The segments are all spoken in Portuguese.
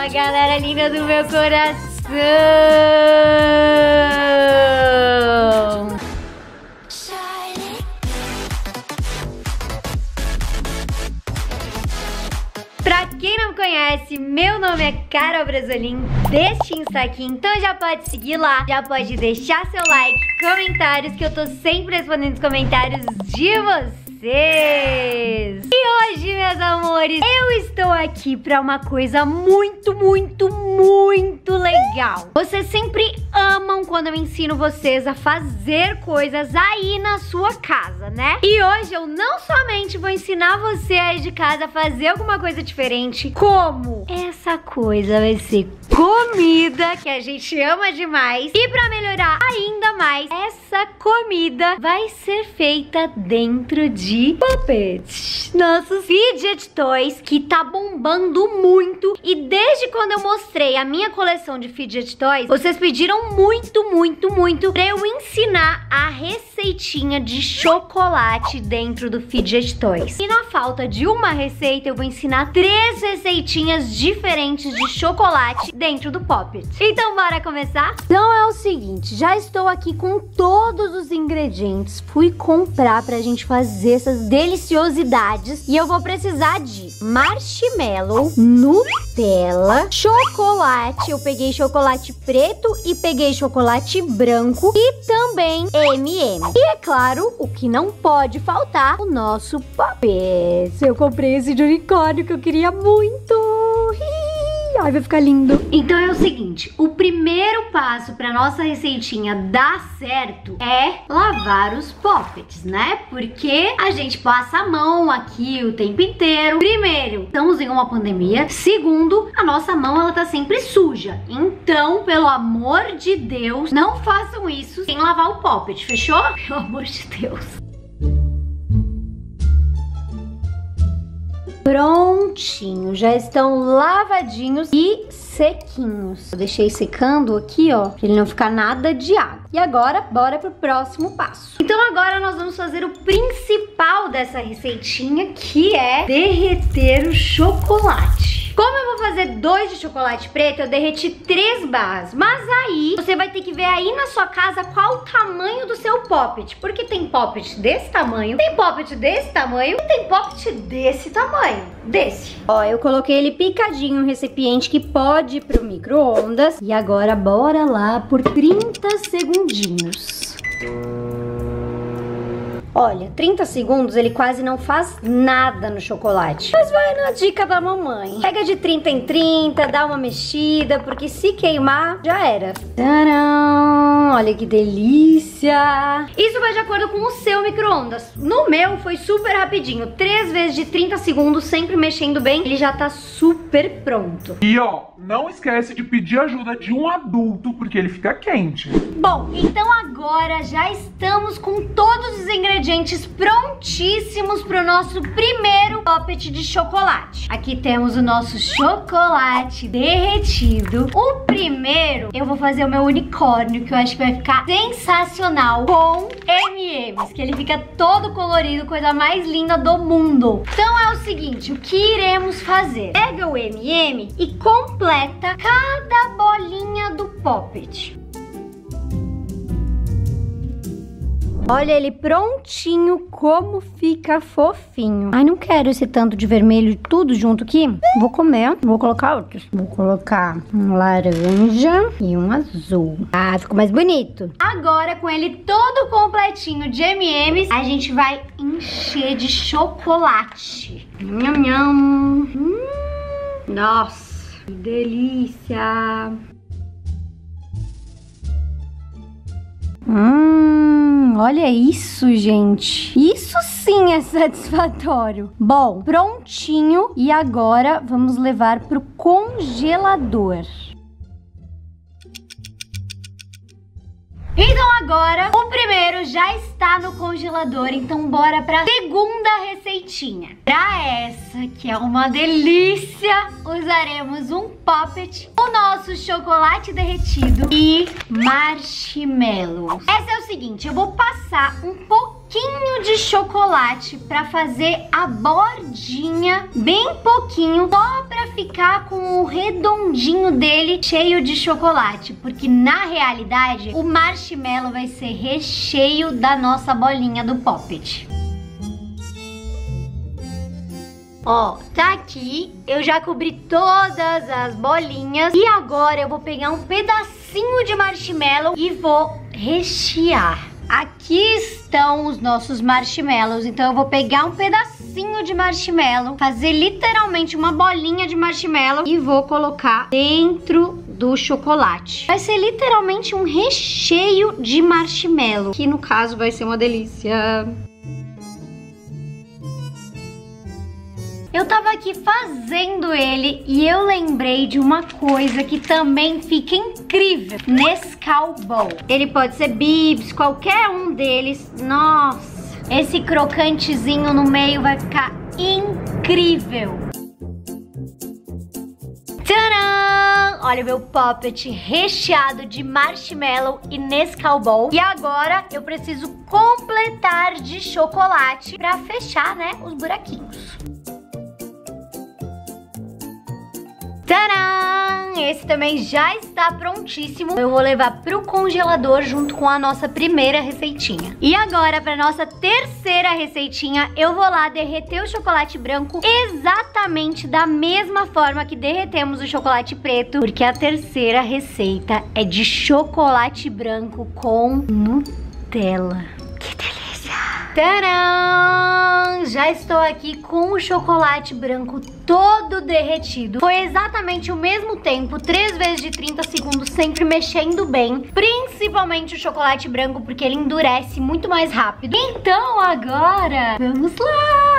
Fala, galera linda do meu coração! Pra quem não me conhece, meu nome é Carol Brasolim, deste Insta aqui, então já pode seguir lá, já pode deixar seu like, comentários, que eu tô sempre respondendo os comentários de vocês! E hoje, meus amores, eu estou aqui para uma coisa muito, muito, muito legal. Vocês sempre amam quando eu ensino vocês a fazer coisas aí na sua casa, né? E hoje eu não somente vou ensinar você aí de casa a fazer alguma coisa diferente, como essa coisa vai ser comida que a gente ama demais. E para melhorar ainda mais, essa comida vai ser feita dentro de puppets. Nossos fidget toys que tá bombando muito. E desde quando eu mostrei a minha coleção de fidget toys, vocês pediram muito, muito, muito pra eu ensinar a receitinha de chocolate dentro do fidget toys. E na falta de uma receita, eu vou ensinar três receitinhas diferentes de chocolate dentro do Poppet. Então bora começar? Então é o seguinte, já estou aqui com todos os ingredientes. Fui comprar pra gente fazer essas deliciosidades. E eu vou precisar de marshmallow, Nutella, chocolate. Eu peguei chocolate preto e peguei chocolate branco e também M&M. E é claro, o que não pode faltar, o nosso Poppet. Eu comprei esse de unicórnio que eu queria muito. Ai, vai ficar lindo. Então é o seguinte, o primeiro passo pra nossa receitinha dar certo é lavar os poppets, né? Porque a gente passa a mão aqui o tempo inteiro. Primeiro, estamos em uma pandemia. Segundo, a nossa mão ela tá sempre suja. Então, pelo amor de Deus, não façam isso sem lavar o poppet, fechou? Pelo amor de Deus. Prontinho, já estão lavadinhos e sequinhos. Eu deixei secando aqui, ó, pra ele não ficar nada de água. E agora, bora pro próximo passo. Então agora nós vamos fazer o principal dessa receitinha, que é derreter o chocolate. Como eu vou fazer dois de chocolate preto, eu derreti três barras. Mas aí, você vai ter que ver aí na sua casa qual o tamanho do seu poppet. Porque tem poppet desse tamanho, tem poppet desse tamanho e tem poppet desse tamanho. Desse. Ó, eu coloquei ele picadinho um recipiente que pode ir pro micro-ondas. E agora, bora lá por 30 segundinhos. Olha, 30 segundos ele quase não faz nada no chocolate. Mas vai na dica da mamãe. Pega de 30 em 30, dá uma mexida, porque se queimar, já era. Tcharam! Olha que delícia! Isso vai de acordo com o seu micro-ondas. No meu foi super rapidinho. Três vezes de 30 segundos, sempre mexendo bem, ele já tá super pronto. E ó, não esquece de pedir ajuda de um adulto, porque ele fica quente. Bom, então agora já estamos com todos os ingredientes ingredientes prontíssimos para o nosso primeiro poppet de chocolate. Aqui temos o nosso chocolate derretido. O primeiro, eu vou fazer o meu unicórnio, que eu acho que vai ficar sensacional, com M&M's, que ele fica todo colorido, coisa mais linda do mundo. Então é o seguinte, o que iremos fazer? Pega o M&M e completa cada bolinha do poppet. Olha ele prontinho, como fica fofinho. Ai, não quero esse tanto de vermelho tudo junto aqui. Vou comer, vou colocar outros. Vou colocar um laranja e um azul. Ah, ficou mais bonito. Agora, com ele todo completinho de M&M's, a gente vai encher de chocolate. Nham, nham. Hum, nossa, que delícia. Hum, olha isso, gente. Isso sim é satisfatório. Bom, prontinho. E agora vamos levar pro congelador. Então agora, o primeiro já está no congelador, então bora pra segunda receitinha. Pra essa, que é uma delícia, usaremos um poppet, o nosso chocolate derretido e marshmallows. Essa é o seguinte, eu vou passar um pouquinho pouquinho de chocolate pra fazer a bordinha, bem pouquinho, só pra ficar com o redondinho dele cheio de chocolate. Porque na realidade, o marshmallow vai ser recheio da nossa bolinha do Poppet. Ó, tá aqui, eu já cobri todas as bolinhas e agora eu vou pegar um pedacinho de marshmallow e vou rechear. Aqui estão os nossos marshmallows, então eu vou pegar um pedacinho de marshmallow, fazer literalmente uma bolinha de marshmallow e vou colocar dentro do chocolate. Vai ser literalmente um recheio de marshmallow, que no caso vai ser uma delícia. Eu tava aqui fazendo ele e eu lembrei de uma coisa que também fica incrível nesse Bowl. Ele pode ser bibs, qualquer um deles. Nossa, esse crocantezinho no meio vai ficar incrível. Tcharam! Olha o meu poppet recheado de marshmallow e Nescau Ball. E agora eu preciso completar de chocolate para fechar, né, os buraquinhos. Tcharam! Esse também já está prontíssimo. Eu vou levar pro congelador junto com a nossa primeira receitinha. E agora, para nossa terceira receitinha, eu vou lá derreter o chocolate branco exatamente da mesma forma que derretemos o chocolate preto, porque a terceira receita é de chocolate branco com Nutella. Tcharam! Já estou aqui com o chocolate branco todo derretido. Foi exatamente o mesmo tempo, 3 vezes de 30 segundos, sempre mexendo bem. Principalmente o chocolate branco, porque ele endurece muito mais rápido. Então agora, vamos lá!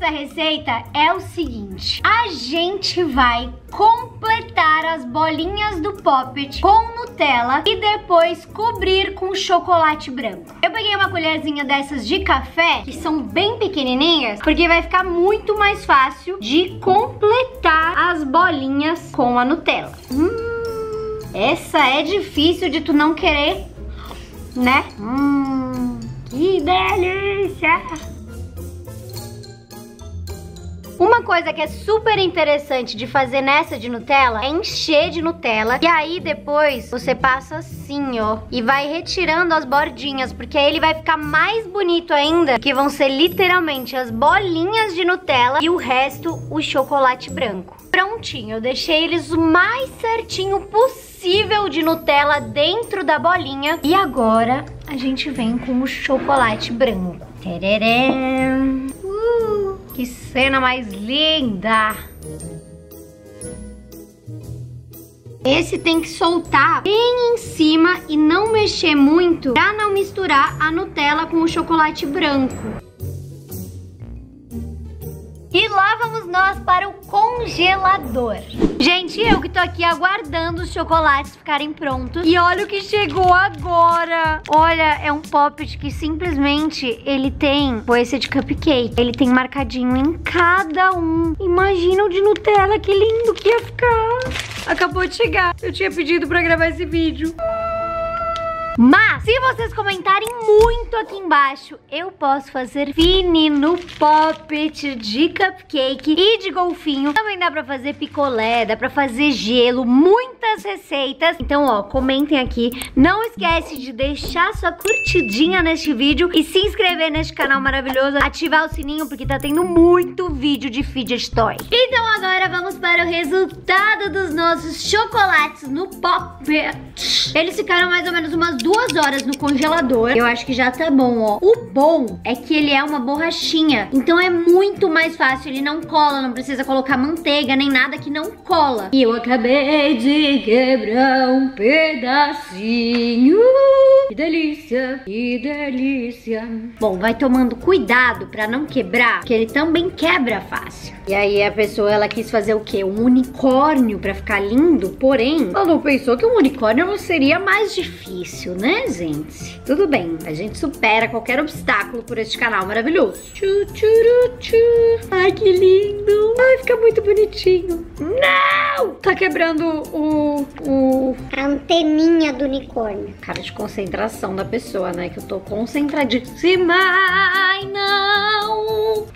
Essa receita é o seguinte, a gente vai completar as bolinhas do Poppet com Nutella e depois cobrir com chocolate branco. Eu peguei uma colherzinha dessas de café, que são bem pequenininhas, porque vai ficar muito mais fácil de completar as bolinhas com a Nutella. Hum, essa é difícil de tu não querer, né? Hum, que delícia! Uma coisa que é super interessante de fazer nessa de Nutella é encher de Nutella. E aí depois você passa assim, ó. E vai retirando as bordinhas, porque aí ele vai ficar mais bonito ainda. Que vão ser literalmente as bolinhas de Nutella e o resto o chocolate branco. Prontinho, eu deixei eles o mais certinho possível de Nutella dentro da bolinha. E agora a gente vem com o chocolate branco. Tererém. Que cena mais linda! Esse tem que soltar bem em cima e não mexer muito para não misturar a Nutella com o chocolate branco. E lá vamos nós para o congelador. Gente, eu que tô aqui aguardando os chocolates ficarem prontos. E olha o que chegou agora. Olha, é um poppet que simplesmente ele tem... É de cupcake. Ele tem marcadinho em cada um. Imagina o de Nutella, que lindo que ia ficar. Acabou de chegar. Eu tinha pedido pra gravar esse vídeo. Mas, se vocês comentarem muito aqui embaixo, eu posso fazer fini no poppet de cupcake e de golfinho. Também dá pra fazer picolé, dá pra fazer gelo, muitas receitas. Então, ó, comentem aqui. Não esquece de deixar sua curtidinha neste vídeo e se inscrever neste canal maravilhoso. Ativar o sininho, porque tá tendo muito vídeo de fidget toy. Então agora vamos para o resultado dos nossos chocolates no poppet. Eles ficaram mais ou menos umas duas duas horas no congelador. Eu acho que já tá bom, ó. O bom é que ele é uma borrachinha. Então é muito mais fácil. Ele não cola, não precisa colocar manteiga nem nada que não cola. E eu acabei de quebrar um pedacinho. Que delícia, que delícia. Bom, vai tomando cuidado pra não quebrar, que ele também quebra fácil. E aí a pessoa, ela quis fazer o quê? Um unicórnio pra ficar lindo, porém, ela não pensou que um unicórnio seria mais difícil, né, gente? Tudo bem, a gente supera qualquer obstáculo por este canal maravilhoso. Tchu, tchuru, tchu. Ai, que lindo. Ai, fica muito bonitinho. Não! Tá quebrando o, o... A anteninha do unicórnio. Cara de concentração da pessoa, né? Que eu tô concentradíssima. Ai, não!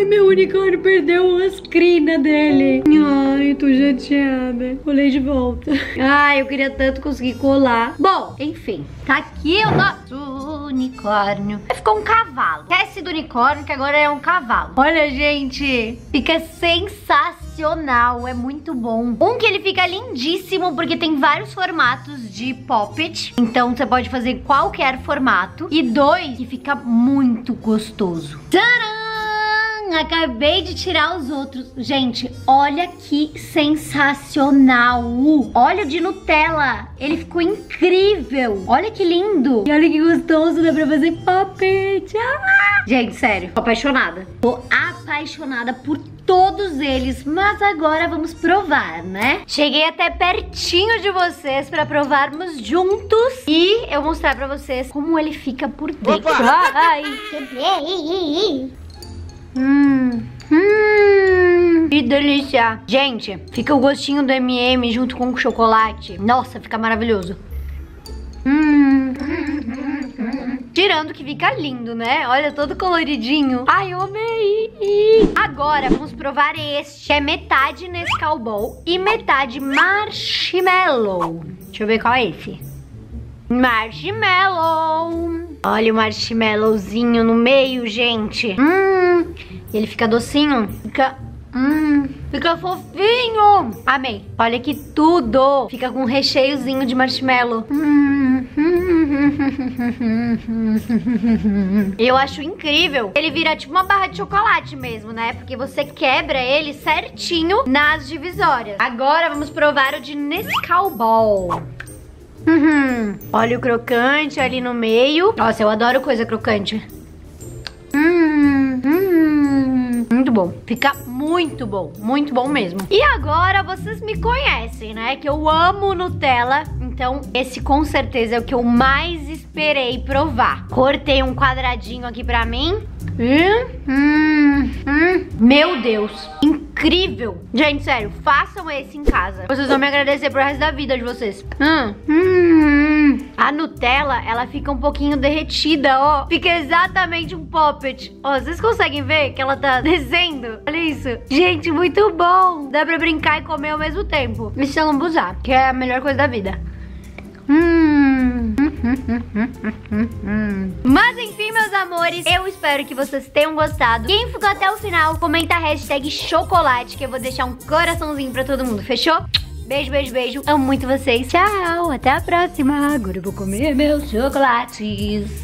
Ai, meu unicórnio perdeu as crinas dele. Ai, tô chateada. Colei de volta. Ai, eu queria tanto conseguir colar. Bom, enfim. Tá aqui o nosso unicórnio. Ficou um cavalo. Esquece do unicórnio, que agora é um cavalo. Olha, gente. Fica sensacional. É muito bom. Um que ele fica lindíssimo, porque tem vários formatos de poppet. Então, você pode fazer qualquer formato. E dois, que fica muito gostoso. Tcharam! Acabei de tirar os outros. Gente, olha que sensacional. Olha o de Nutella. Ele ficou incrível. Olha que lindo. E olha que gostoso. Dá pra fazer puppet. Ah! Gente, sério. Tô apaixonada. Tô apaixonada por todos eles, mas agora vamos provar, né? Cheguei até pertinho de vocês pra provarmos juntos e eu mostrar pra vocês como ele fica por dentro. Ai. Hum, hum, que delícia. Gente, fica o gostinho do M&M junto com o chocolate. Nossa, fica maravilhoso. Hum. Tirando que fica lindo, né? Olha, todo coloridinho. Ai, eu amei. Agora, vamos provar este. É metade Nescau Ball e metade Marshmallow. Deixa eu ver qual é esse. Marshmallow. Olha o marshmallowzinho no meio, gente. Hum, ele fica docinho. Fica... Hum, fica fofinho. Amei. Olha que tudo. Fica com um recheiozinho de marshmallow. Hum. Eu acho incrível. Ele vira tipo uma barra de chocolate mesmo, né? Porque você quebra ele certinho nas divisórias. Agora vamos provar o de Nescau Ball. Uhum. Olha o crocante ali no meio. Nossa, eu adoro coisa crocante. Hum, hum, muito bom. Fica muito bom. Muito bom mesmo. E agora vocês me conhecem, né? Que eu amo Nutella. Então, esse com certeza é o que eu mais esperei provar. Cortei um quadradinho aqui pra mim. Hum, hum, hum. Meu Deus, incrível. Gente, sério, façam esse em casa. Vocês vão me agradecer pro resto da vida de vocês. Hum, hum. A Nutella, ela fica um pouquinho derretida, ó. Fica exatamente um poppet. Ó, vocês conseguem ver que ela tá descendo? Olha isso. Gente, muito bom. Dá pra brincar e comer ao mesmo tempo. Isso é lambuzar, que é a melhor coisa da vida. Hum. Mas enfim, meus amores, eu espero que vocês tenham gostado. Quem ficou até o final, comenta a hashtag chocolate, que eu vou deixar um coraçãozinho pra todo mundo, fechou? Beijo, beijo, beijo. Amo muito vocês. Tchau, até a próxima. Agora eu vou comer meus chocolates.